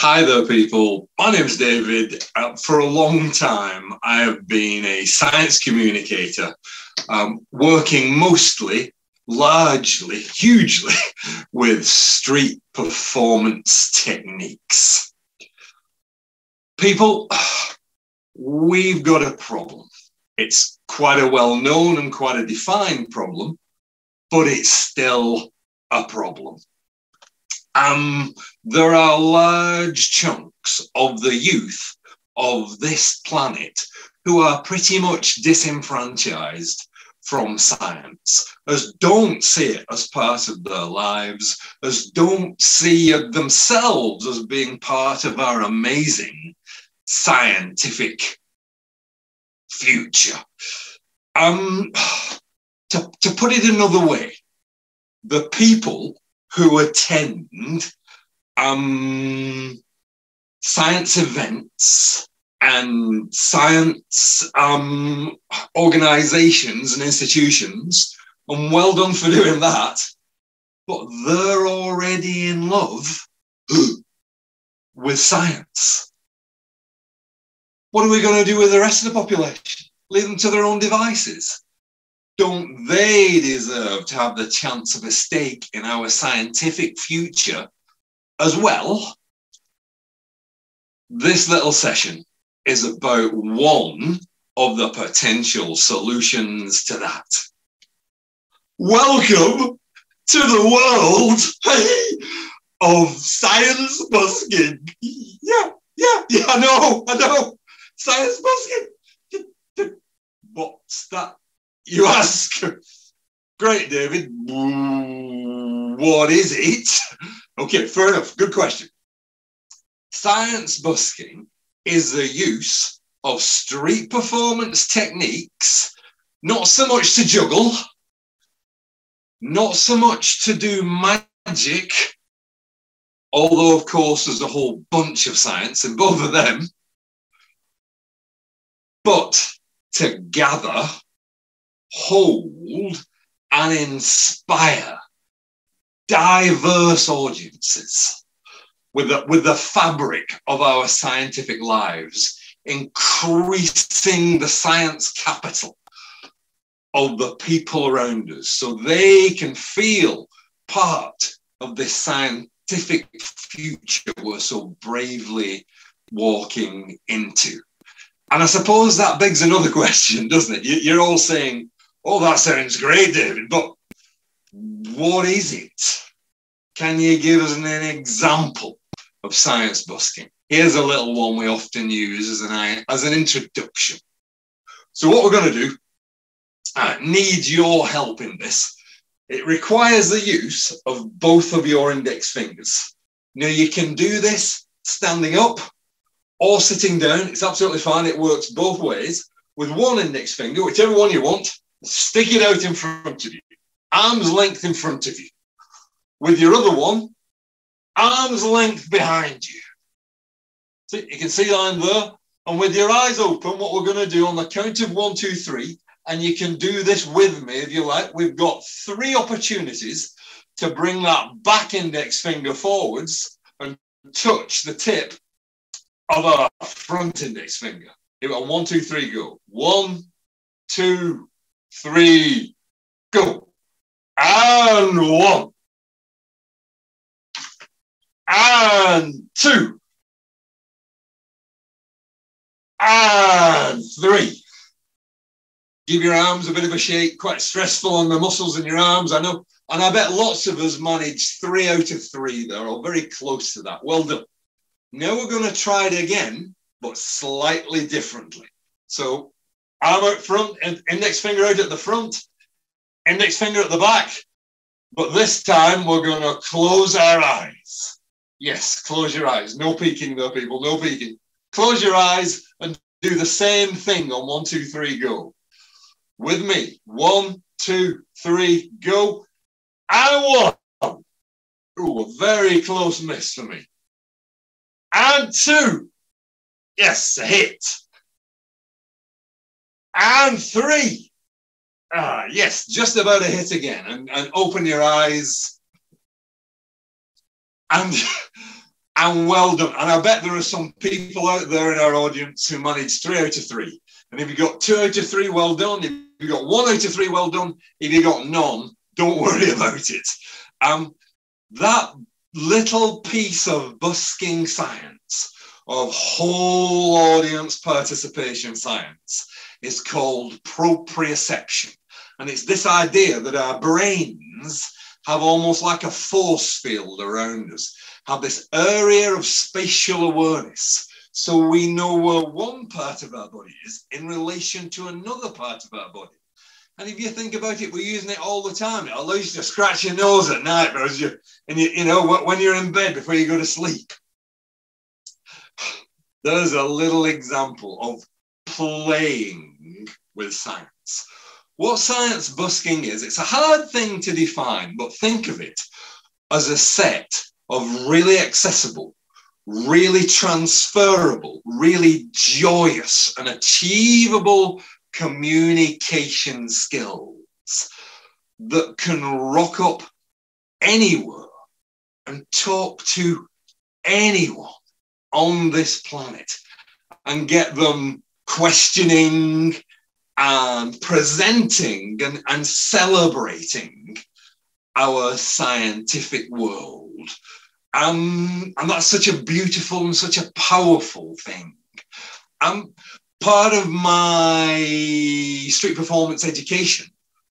Hi there, people. My name is David. Uh, for a long time, I have been a science communicator, um, working mostly, largely, hugely with street performance techniques. People, we've got a problem. It's quite a well known and quite a defined problem, but it's still a problem. Um, there are large chunks of the youth of this planet who are pretty much disenfranchised from science, as don't see it as part of their lives, as don't see themselves as being part of our amazing scientific future. Um, to, to put it another way, the people who attend um, science events and science um, organizations and institutions, and well done for doing that. But they're already in love with science. What are we going to do with the rest of the population? Leave them to their own devices? Don't they deserve to have the chance of a stake in our scientific future as well? This little session is about one of the potential solutions to that. Welcome to the world of science busking. Yeah, yeah, yeah, I know, I know. Science busking. What's that you ask, great, David, what is it? Okay, fair enough. Good question. Science busking is the use of street performance techniques, not so much to juggle, not so much to do magic, although, of course, there's a whole bunch of science in both of them, but to gather hold and inspire diverse audiences with the, with the fabric of our scientific lives, increasing the science capital of the people around us so they can feel part of this scientific future we're so bravely walking into. And I suppose that begs another question, doesn't it? You're all saying, Oh, that sounds great, David, but what is it? Can you give us an, example of science busking? Here's a little one we often use as an, as an introduction. So, what we're going to do I need your help in this. It requires the use of both of your index fingers. Now, you can do this standing up or sitting down. It's absolutely fine. It works both ways with one index finger, whichever one you want, Stick it out in front of you, arm's length in front of you. With your other one, arm's length behind you. See, you can see line there. And with your eyes open, what we're going to do on the count of one, two, three, and you can do this with me if you like. We've got three opportunities to bring that back index finger forwards and touch the tip of our front index finger. One, two, three, go. One, two, three, go. And one. And two. And three. Give your arms a bit of a shake, quite stressful on the muscles in your arms, I know. And I bet lots of us managed three out of three there, or very close to that. Well done. Now we're going to try it again, but slightly differently. So arm out front, index finger out at the front, index finger at the back. But this time we're going to close our eyes. Yes, close your eyes. No peeking though, people, no peeking. Close your eyes and do the same thing on one, two, three, go. With me. One, two, three, go. And one. Ooh, a very close miss for me. And two. Yes, a hit. And three. Ah, yes, just about a hit again. And, and open your eyes. And, And well done. And I bet there are some people out there in our audience who managed three out of three. And if you got two out of three, well done. If you got one out of three, well done. If you got none, don't worry about it. Um, that little piece of busking science, of whole audience participation science, is called proprioception. And it's this idea that our brains have almost like a force field around us, have this area of spatial awareness. So we know where one part of our body is in relation to another part of our body. And if you think about it, we're using it all the time. It allows you to scratch your nose at night, as you, and you, you know, when you're in bed before you go to sleep. There's a little example of playing with science. What science busking is, it's a hard thing to define, but think of it as a set of really accessible, really transferable, really joyous and achievable communication skills that can rock up anywhere and talk to anyone on this planet and get them questioning and presenting and, and celebrating our scientific world. Um, and that's such a beautiful and such a powerful thing. Um, part of my street performance education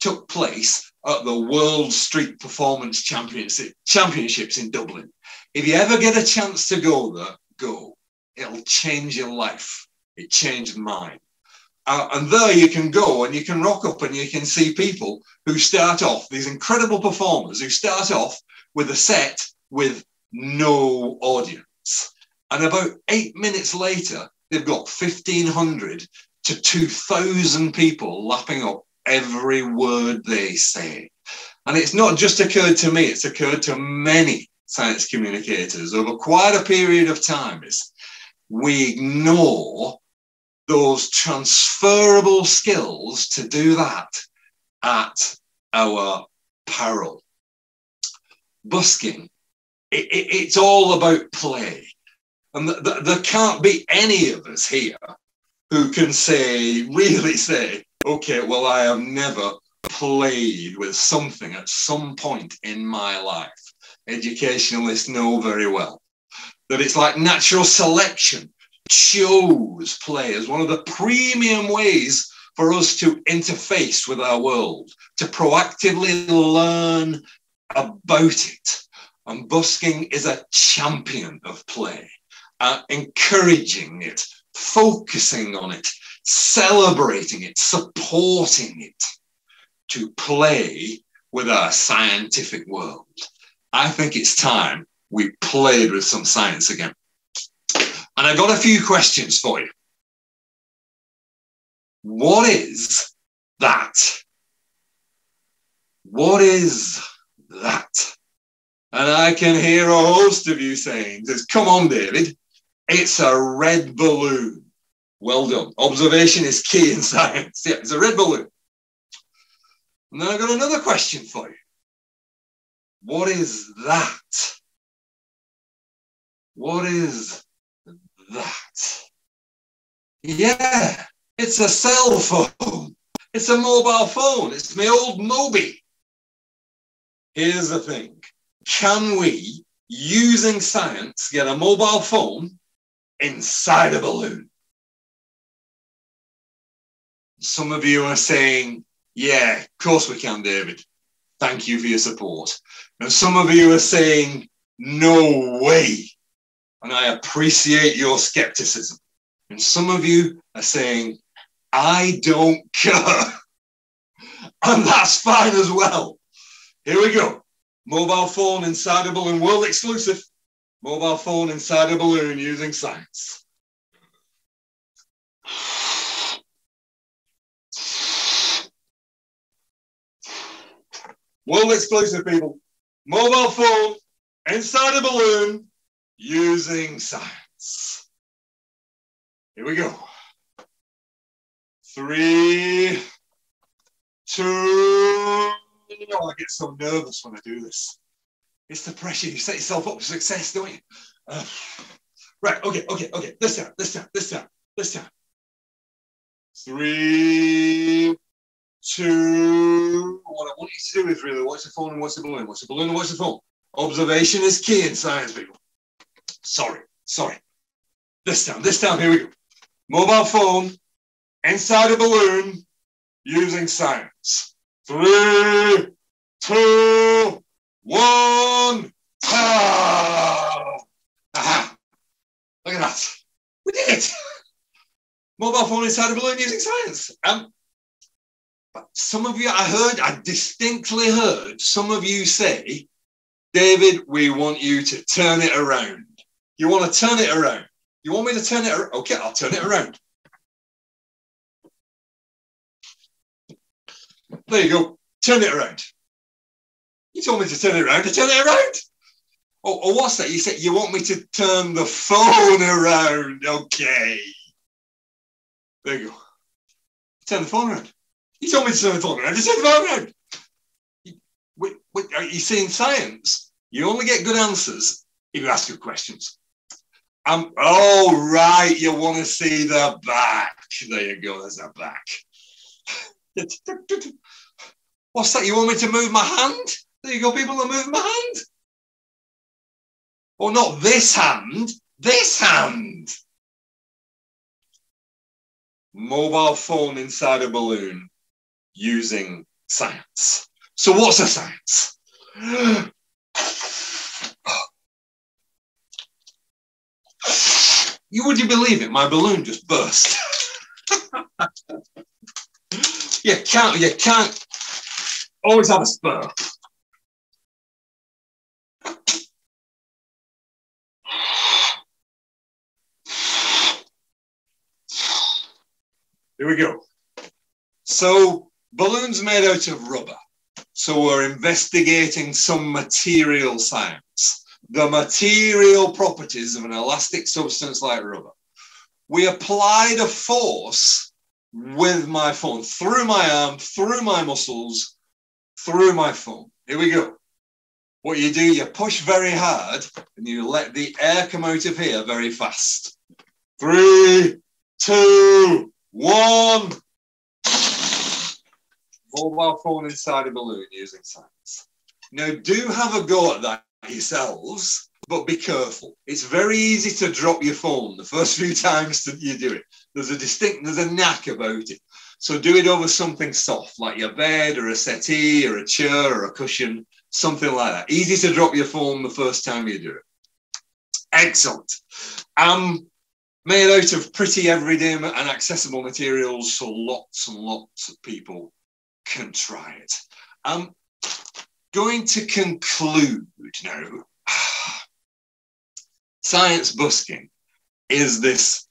took place at the World Street Performance Championships in Dublin. If you ever get a chance to go there, go. It'll change your life. It changed mine. Uh, and there you can go and you can rock up and you can see people who start off, these incredible performers who start off with a set with no audience. And about eight minutes later, they've got 1,500 to 2,000 people lapping up every word they say. And it's not just occurred to me, it's occurred to many science communicators over quite a period of time. Is we ignore those transferable skills to do that at our peril. Busking, it, it, it's all about play. And th- th- there can't be any of us here who can say, really say, okay, well, I have never played with something at some point in my life. Educationalists know very well that it's like natural selection chose play as one of the premium ways for us to interface with our world, to proactively learn about it. And busking is a champion of play uh, encouraging it, focusing on it, celebrating it, supporting it to play with our scientific world. I think it's time we played with some science again. And I've got a few questions for you. What is that? What is that? And I can hear a host of you saying, Come on, David, it's a red balloon. Well done. Observation is key in science. Yeah, it's a red balloon. And then I've got another question for you. What is that? What is that? Yeah, it's a cell phone. It's a mobile phone. It's my old Moby. Here's the thing. Can we, using science, get a mobile phone inside a balloon. Some of you are saying, yeah, of course we can, David. Thank you for your support. And some of you are saying, no way. And I appreciate your skepticism. And some of you are saying, I don't care. and that's fine as well. Here we go. Mobile phone inside a balloon, world exclusive. Mobile phone inside a balloon using science. World exclusive, people. Mobile phone inside a balloon using science. Here we go. Three, two. Oh, I get so nervous when I do this. It's the pressure. You set yourself up for success, don't you? Uh, right, okay, okay, okay. This time, this time, this time, this time. Three, two. What I want you to do is really watch the phone and watch the balloon. Watch the balloon and watch the phone. Observation is key in science, people. Sorry, sorry. This time, this time, here we go. Mobile phone inside a balloon using science. Three, two, one. Ah! Aha. Look at that. We did it. Mobile phone inside a balloon using science. Um, some of you, I heard, I distinctly heard some of you say, David, we want you to turn it around. You want to turn it around. You want me to turn it around? Okay, I'll turn it around. There you go. Turn it around. You told me to turn it around. To turn it around. Oh, oh, what's that? You said you want me to turn the phone around. Okay. There you go. Turn the phone around. You told me to turn the phone around. To turn the phone around. Wait, wait, are you saying science? You only get good answers if you ask good questions. Um, oh, right. You want to see the back. There you go. There's the back. What's that? You want me to move my hand? There you go, people that move my hand. Or not this hand, this hand. Mobile phone inside a balloon using science. So, what's a science? You would you believe it? My balloon just burst. you can't, you can't always have a spur. Here we go. So balloons made out of rubber. So we're investigating some material science, the material properties of an elastic substance like rubber. We applied a force with my phone through my arm, through my muscles, through my phone. Here we go. What you do, you push very hard and you let the air come out of here very fast. Three, two, one. Mobile phone inside a balloon using science. Now, do have a go at that yourselves, but be careful. It's very easy to drop your phone the first few times that you do it. There's a distinct, there's a knack about it. So do it over something soft, like your bed or a settee or a chair or a cushion, something like that. Easy to drop your phone the first time you do it. Excellent. Um, made out of pretty everyday and accessible materials, so lots and lots of people can try it. I'm going to conclude now. Science busking is this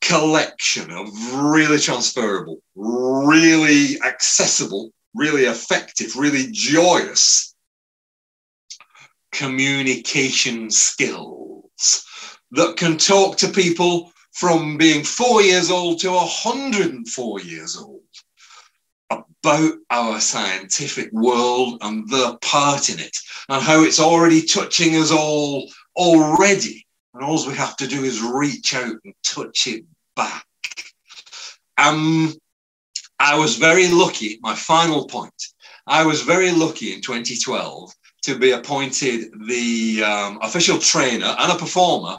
collection of really transferable, really accessible, really effective, really joyous communication skills that can talk to people from being four years old to 104 years old about our scientific world and their part in it and how it's already touching us all already. And all we have to do is reach out and touch it back. Um, I was very lucky, my final point, I was very lucky in 2012 to be appointed the um, official trainer and a performer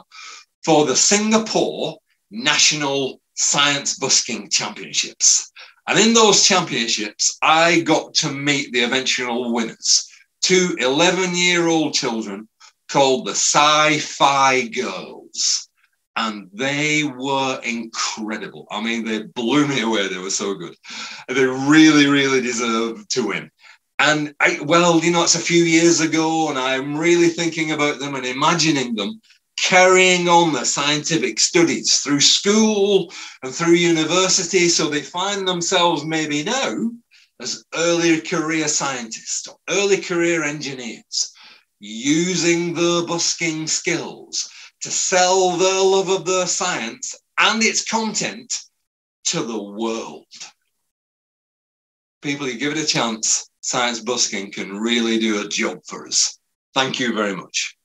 for the Singapore National Science Busking Championships. And in those championships, I got to meet the eventual winners, two 11 year old children called the Sci Fi Girls and they were incredible. I mean, they blew me away. They were so good. They really, really deserved to win. And I, well, you know, it's a few years ago, and I'm really thinking about them and imagining them carrying on their scientific studies through school and through university. So they find themselves maybe now as early career scientists or early career engineers using their busking skills to sell their love of their science and its content to the world. People, you give it a chance, science busking can really do a job for us. Thank you very much.